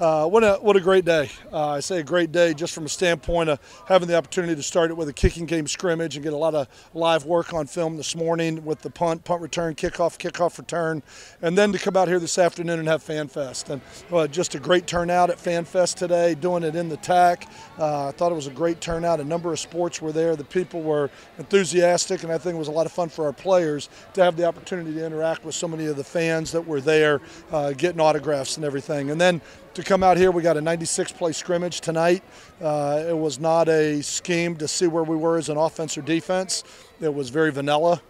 Uh, what a what a great day! Uh, I say a great day just from a standpoint of having the opportunity to start it with a kicking game scrimmage and get a lot of live work on film this morning with the punt, punt return, kickoff, kickoff return, and then to come out here this afternoon and have Fan Fest. And uh, just a great turnout at Fan Fest today, doing it in the TAC. Uh, I thought it was a great turnout. A number of sports were there. The people were enthusiastic, and I think it was a lot of fun for our players to have the opportunity to interact with so many of the fans that were there, uh, getting autographs and everything. And then to come out here. We got a 96 play scrimmage tonight. Uh, it was not a scheme to see where we were as an offense or defense. It was very vanilla.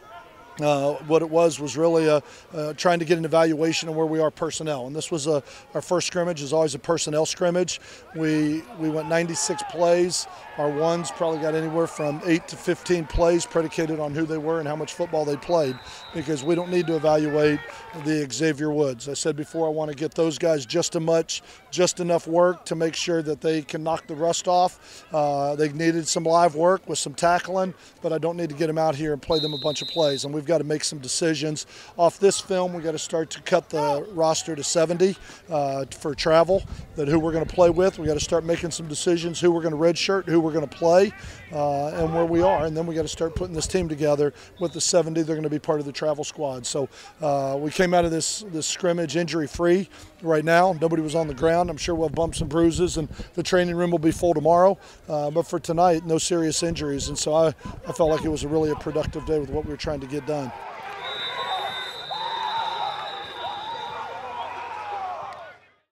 Uh, what it was was really a, uh, trying to get an evaluation of where we are personnel. And this was a, our first scrimmage is always a personnel scrimmage. We we went 96 plays. Our ones probably got anywhere from 8 to 15 plays predicated on who they were and how much football they played because we don't need to evaluate the Xavier Woods. I said before I want to get those guys just as much, just enough work to make sure that they can knock the rust off. Uh, they needed some live work with some tackling, but I don't need to get them out here and play them a bunch of plays. And we've got to make some decisions. Off this film, we've got to start to cut the roster to 70 uh, for travel, that who we're going to play with. We've got to start making some decisions, who we're going to redshirt, who we're going to play, uh, and where we are. And then we got to start putting this team together with the 70. They're going to be part of the travel squad. So uh, we came out of this, this scrimmage injury free right now. Nobody was on the ground. I'm sure we'll have bumps and bruises, and the training room will be full tomorrow. Uh, but for tonight, no serious injuries. And so I, I felt like it was a really a productive day with what we were trying to get done.